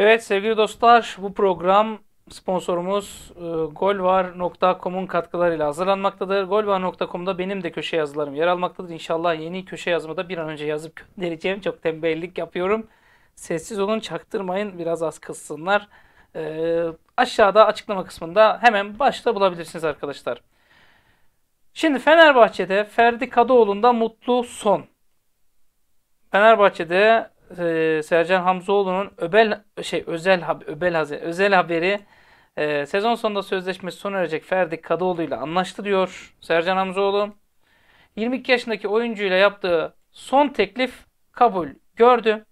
Evet sevgili dostlar bu program sponsorumuz e, golvar.com'un katkılarıyla hazırlanmaktadır. Golvar.com'da benim de köşe yazılarım yer almaktadır. İnşallah yeni köşe yazımı bir an önce yazıp göndereceğim. Çok tembellik yapıyorum. Sessiz olun çaktırmayın biraz az kızsınlar. E, aşağıda açıklama kısmında hemen başta bulabilirsiniz arkadaşlar. Şimdi Fenerbahçe'de Ferdi Kadıoğlu'nda mutlu son. Fenerbahçe'de e, Sercan Hamzoğlu'nun öbel şey özel öbel haze- özel haberi e, sezon sonunda sözleşmesi sona erecek Ferdi Kadıoğlu ile anlaştı diyor Sercan Hamzoğlu. 22 yaşındaki oyuncuyla yaptığı son teklif kabul gördü.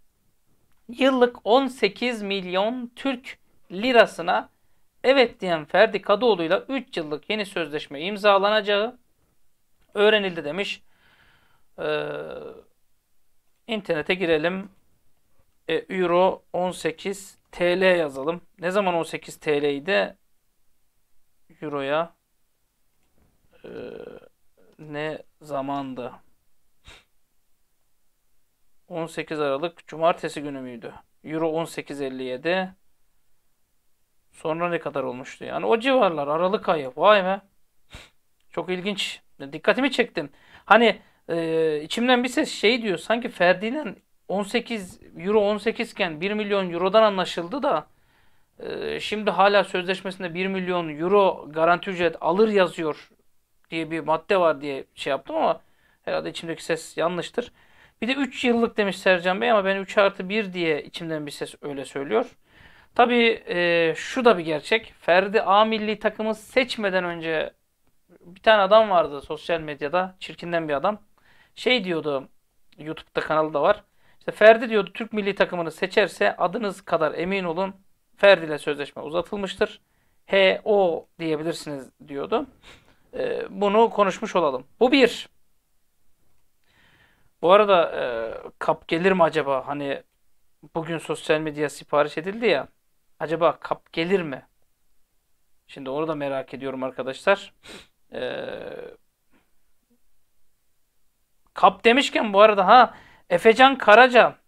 Yıllık 18 milyon Türk lirasına evet diyen Ferdi Kadıoğlu ile 3 yıllık yeni sözleşme imzalanacağı öğrenildi demiş. Ee, internete girelim. E, Euro 18 TL yazalım. Ne zaman 18 TL'ydi? Euro'ya e, ne zamandı? 18 Aralık Cumartesi günü müydü? Euro 18.57. Sonra ne kadar olmuştu? Yani o civarlar Aralık ayı. Vay be. Çok ilginç. Dikkatimi çektin. Hani e, içimden bir ses şey diyor. Sanki Ferdi'nin 18 Euro 18 iken 1 milyon Euro'dan anlaşıldı da e, şimdi hala sözleşmesinde 1 milyon Euro garanti ücret alır yazıyor diye bir madde var diye şey yaptım ama herhalde içimdeki ses yanlıştır. Bir de 3 yıllık demiş Sercan Bey ama ben 3 artı 1 diye içimden bir ses öyle söylüyor. Tabii e, şu da bir gerçek. Ferdi A milli takımı seçmeden önce bir tane adam vardı sosyal medyada. Çirkinden bir adam. Şey diyordu. YouTube'da kanalı da var. İşte Ferdi diyordu Türk milli takımını seçerse adınız kadar emin olun Ferdi ile sözleşme uzatılmıştır. He o diyebilirsiniz diyordu. E, bunu konuşmuş olalım. Bu bir. Bu arada e, kap gelir mi acaba? Hani bugün sosyal medya sipariş edildi ya. Acaba kap gelir mi? Şimdi onu da merak ediyorum arkadaşlar. Ee, kap demişken bu arada ha Efecan Karaca.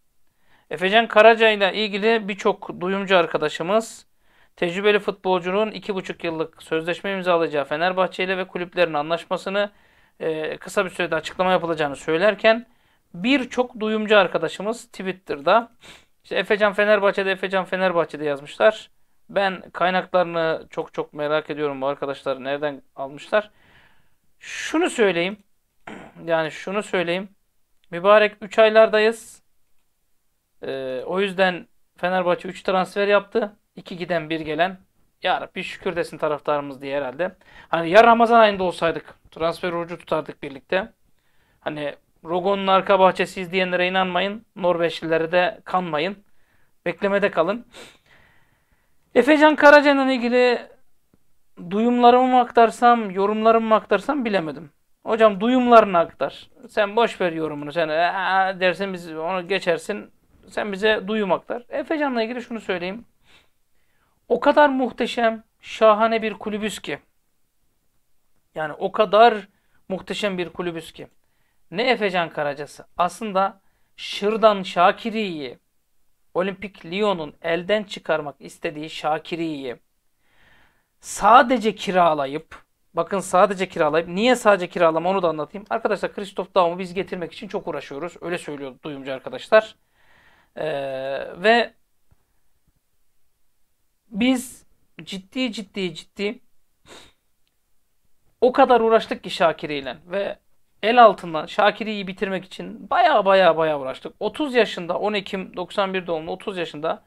Efecan Karaca ile ilgili birçok duyumcu arkadaşımız tecrübeli futbolcunun 2,5 yıllık sözleşme imzalayacağı Fenerbahçe ile ve kulüplerin anlaşmasını e, kısa bir sürede açıklama yapılacağını söylerken birçok duyumcu arkadaşımız Twitter'da işte Efecan Fenerbahçe'de Efecan Fenerbahçe'de yazmışlar. Ben kaynaklarını çok çok merak ediyorum bu arkadaşlar nereden almışlar. Şunu söyleyeyim. Yani şunu söyleyeyim. Mübarek 3 aylardayız. Ee, o yüzden Fenerbahçe 3 transfer yaptı. 2 giden 1 gelen. Ya Rabbi şükür desin taraftarımız diye herhalde. Hani ya Ramazan ayında olsaydık transfer orucu tutardık birlikte. Hani Rogon'un arka bahçesi diyenlere inanmayın. Norveçlilere de kanmayın. Beklemede kalın. Efecan Karaca'nın ilgili duyumlarımı mı aktarsam, yorumlarımı mı aktarsam bilemedim. Hocam duyumlarını aktar. Sen boş ver yorumunu. Sen ee, dersin biz onu geçersin. Sen bize duyum aktar. Efecan'la ilgili şunu söyleyeyim. O kadar muhteşem, şahane bir kulübüz ki. Yani o kadar muhteşem bir kulübüz ki. Ne Efecan Karacası. Aslında Şırdan Şakiri'yi Olimpik Lyon'un elden çıkarmak istediği Şakiri'yi sadece kiralayıp bakın sadece kiralayıp niye sadece kiralama onu da anlatayım. Arkadaşlar Christoph Daum'u biz getirmek için çok uğraşıyoruz. Öyle söylüyor duyumcu arkadaşlar. Ee, ve biz ciddi ciddi ciddi o kadar uğraştık ki Şakiri ile ve el altından Şakiri'yi bitirmek için baya baya baya uğraştık. 30 yaşında 10 Ekim 91 doğumlu 30 yaşında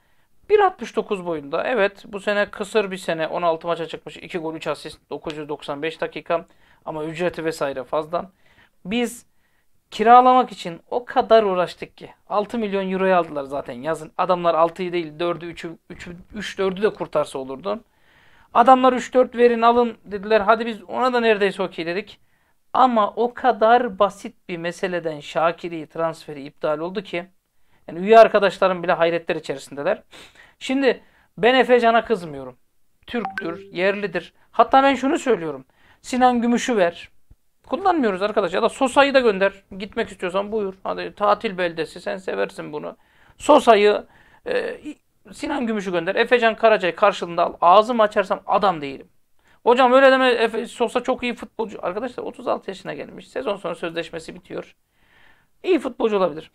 1.69 boyunda. Evet bu sene kısır bir sene 16 maça çıkmış 2 gol 3 asist 995 dakika ama ücreti vesaire fazla. Biz kiralamak için o kadar uğraştık ki 6 milyon euroya aldılar zaten yazın. Adamlar 6'yı değil 4'ü 3'ü 3'ü 3 4'ü de kurtarsa olurdu. Adamlar 3-4 verin alın dediler. Hadi biz ona da neredeyse okey dedik. Ama o kadar basit bir meseleden Şakiri transferi iptal oldu ki yani üye arkadaşlarım bile hayretler içerisindeler. Şimdi ben Efecan'a kızmıyorum. Türktür, yerlidir. Hatta ben şunu söylüyorum. Sinan Gümüş'ü ver. Kullanmıyoruz arkadaş. Ya da Sosa'yı da gönder. Gitmek istiyorsan buyur. Hadi tatil beldesi sen seversin bunu. Sosa'yı e, Sinan Gümüş'ü gönder. Efecan Karaca'yı karşılığında al. Ağzımı açarsam adam değilim. Hocam öyle deme Efe Sosa çok iyi futbolcu. Arkadaşlar 36 yaşına gelmiş. Sezon sonu sözleşmesi bitiyor. İyi futbolcu olabilir.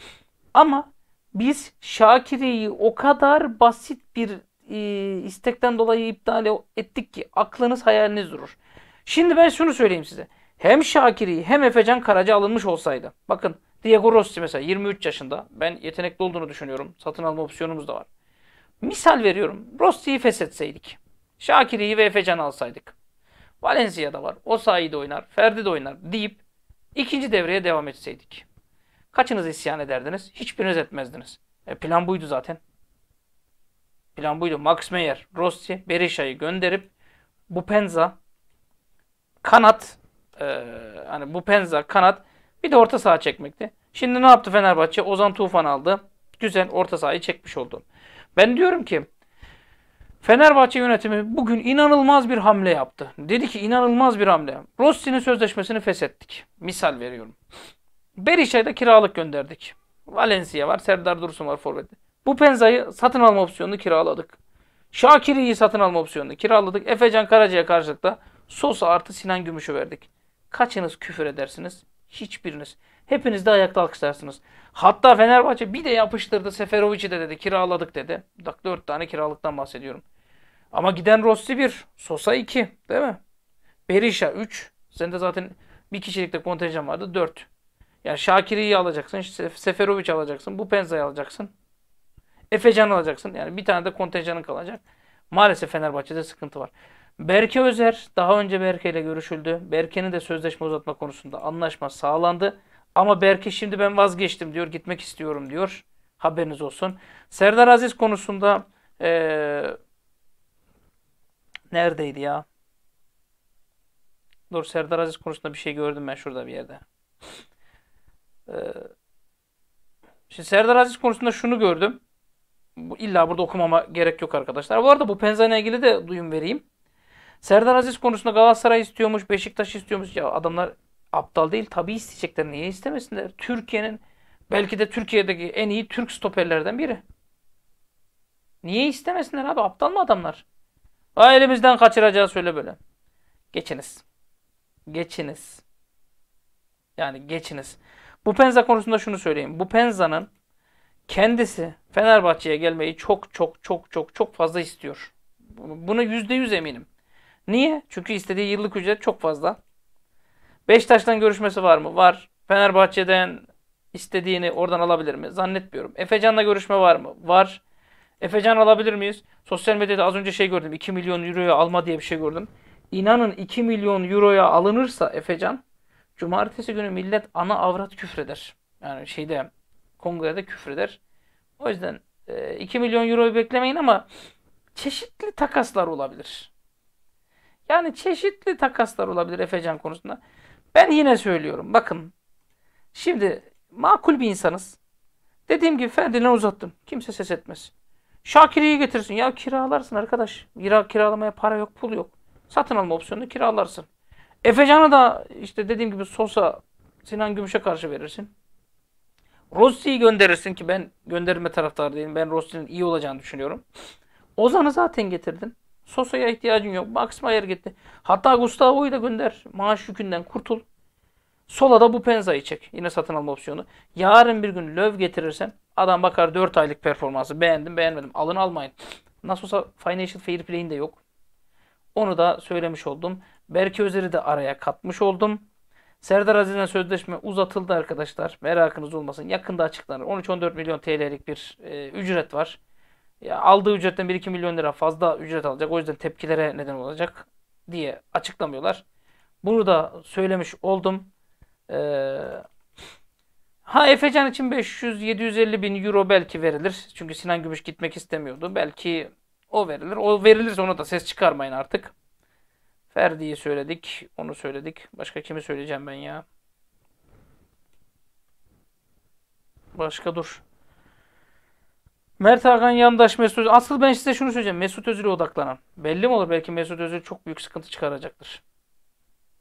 Ama biz Şakir'i o kadar basit bir e, istekten dolayı iptal ettik ki aklınız hayaliniz durur. Şimdi ben şunu söyleyeyim size. Hem Şakir'i hem Efecan Karaca alınmış olsaydı. Bakın Diego Rossi mesela 23 yaşında. Ben yetenekli olduğunu düşünüyorum. Satın alma opsiyonumuz da var. Misal veriyorum. Rossi'yi feshetseydik. Şakir'i ve Efecan alsaydık. Valencia'da var. O sayede oynar. Ferdi de oynar deyip ikinci devreye devam etseydik. Kaçınız isyan ederdiniz? Hiçbiriniz etmezdiniz. E plan buydu zaten. Plan buydu. Max Meyer, Rossi, Berisha'yı gönderip bu Penza kanat e, hani bu Penza kanat bir de orta saha çekmekti. Şimdi ne yaptı Fenerbahçe? Ozan Tufan aldı. Güzel orta sahayı çekmiş oldu. Ben diyorum ki Fenerbahçe yönetimi bugün inanılmaz bir hamle yaptı. Dedi ki inanılmaz bir hamle. Rossi'nin sözleşmesini feshettik. Misal veriyorum. Berisha'yı da kiralık gönderdik. Valencia var, Serdar Dursun var forvette. Bu Penza'yı satın alma opsiyonunu kiraladık. Şakir'i'yi satın alma opsiyonunu kiraladık. Efecan Karaca'ya karşılıkta Sosa artı Sinan Gümüş'ü verdik. Kaçınız küfür edersiniz? Hiçbiriniz. Hepiniz de ayakta alkışlarsınız. Hatta Fenerbahçe bir de yapıştırdı. Seferovic'i de dedi kiraladık dedi. Bak dört tane kiralıktan bahsediyorum. Ama giden Rossi 1, Sosa 2 değil mi? Berisha 3. Sende zaten bir kişilikte kontenjan vardı 4. Yani Şakir'i alacaksın, Seferovic alacaksın, bu Penza'yı alacaksın. Efecan alacaksın. Yani bir tane de kontenjanın kalacak. Maalesef Fenerbahçe'de sıkıntı var. Berke Özer daha önce Berke ile görüşüldü. Berke'nin de sözleşme uzatma konusunda anlaşma sağlandı. Ama Berke şimdi ben vazgeçtim diyor. Gitmek istiyorum diyor. Haberiniz olsun. Serdar Aziz konusunda ee, neredeydi ya? Dur Serdar Aziz konusunda bir şey gördüm ben şurada bir yerde. Ee, şimdi Serdar Aziz konusunda şunu gördüm. Bu, illa burada okumama gerek yok arkadaşlar. Bu arada bu Penza ile ilgili de duyum vereyim. Serdar Aziz konusunda Galatasaray istiyormuş, Beşiktaş istiyormuş. Ya adamlar aptal değil. Tabii isteyecekler. Niye istemesinler? Türkiye'nin belki de Türkiye'deki en iyi Türk stoperlerden biri. Niye istemesinler abi? Aptal mı adamlar? Ha elimizden kaçıracağı söyle böyle. Geçiniz. Geçiniz. Yani geçiniz. Bu Penza konusunda şunu söyleyeyim. Bu Penza'nın kendisi Fenerbahçe'ye gelmeyi çok çok çok çok çok fazla istiyor. Buna yüzde yüz eminim. Niye? Çünkü istediği yıllık ücret çok fazla. Beşiktaş'tan görüşmesi var mı? Var. Fenerbahçe'den istediğini oradan alabilir mi? Zannetmiyorum. Efecan'la görüşme var mı? Var. Efecan alabilir miyiz? Sosyal medyada az önce şey gördüm. 2 milyon euroya alma diye bir şey gördüm. İnanın 2 milyon euroya alınırsa Efecan cumartesi günü millet ana avrat küfreder. Yani şeyde kongrede küfreder. O yüzden 2 e, milyon euroyu beklemeyin ama çeşitli takaslar olabilir. Yani çeşitli takaslar olabilir Efecan konusunda. Ben yine söylüyorum. Bakın. Şimdi makul bir insanız. Dediğim gibi Ferdi'ne uzattım. Kimse ses etmez. Şakir'i getirsin. Ya kiralarsın arkadaş. Kira, kiralamaya para yok, pul yok. Satın alma opsiyonunu kiralarsın. Efecan'ı da işte dediğim gibi Sosa Sinan Gümüş'e karşı verirsin. Rossi'yi gönderirsin ki ben gönderme taraftarı değilim. Ben Rossi'nin iyi olacağını düşünüyorum. Ozan'ı zaten getirdin. Sosa'ya ihtiyacın yok. Max Meyer gitti. Hatta Gustavo'yu da gönder. Maaş yükünden kurtul. Sola da bu Penza'yı çek. Yine satın alma opsiyonu. Yarın bir gün Löv getirirsen adam bakar 4 aylık performansı. Beğendim beğenmedim. Alın almayın. Nasıl olsa Financial Fair Play'in de yok. Onu da söylemiş oldum. Berke Özer'i de araya katmış oldum. Serdar Aziz'le sözleşme uzatıldı arkadaşlar. Merakınız olmasın. Yakında açıklanır. 13-14 milyon TL'lik bir e, ücret var. Ya aldığı ücretten 1-2 milyon lira fazla ücret alacak. O yüzden tepkilere neden olacak diye açıklamıyorlar. Bunu da söylemiş oldum. Ee, ha Efecan için 500-750 bin euro belki verilir. Çünkü Sinan Gümüş gitmek istemiyordu. Belki o verilir. O verilirse ona da ses çıkarmayın artık. Ferdi'yi söyledik. Onu söyledik. Başka kimi söyleyeceğim ben ya? Başka dur. Mert Hakan yandaş Mesut Özil. Asıl ben size şunu söyleyeceğim. Mesut Özil'e odaklanan. Belli mi olur? Belki Mesut Özil çok büyük sıkıntı çıkaracaktır.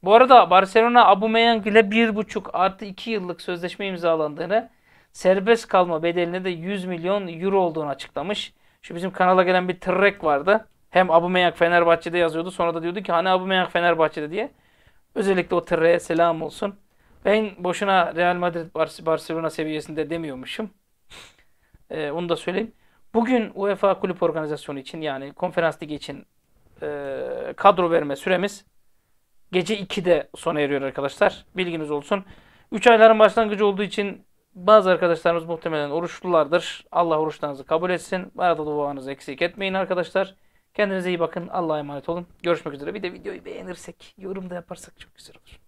Bu arada Barcelona Aubameyang ile 1,5 artı 2 yıllık sözleşme imzalandığını serbest kalma bedelini de 100 milyon euro olduğunu açıklamış. Şu bizim kanala gelen bir tırrek vardı. Hem Aubameyang Fenerbahçe'de yazıyordu. Sonra da diyordu ki hani Aubameyang Fenerbahçe'de diye. Özellikle o tırreğe selam olsun. Ben boşuna Real Madrid Bar- Barcelona seviyesinde demiyormuşum. Ee, onu da söyleyeyim. Bugün UEFA Kulüp Organizasyonu için yani Konferans Ligi için e, kadro verme süremiz gece 2'de sona eriyor arkadaşlar. Bilginiz olsun. 3 ayların başlangıcı olduğu için bazı arkadaşlarımız muhtemelen oruçlulardır. Allah oruçlarınızı kabul etsin. Arada duanızı eksik etmeyin arkadaşlar. Kendinize iyi bakın. Allah'a emanet olun. Görüşmek üzere. Bir de videoyu beğenirsek, yorum da yaparsak çok güzel olur.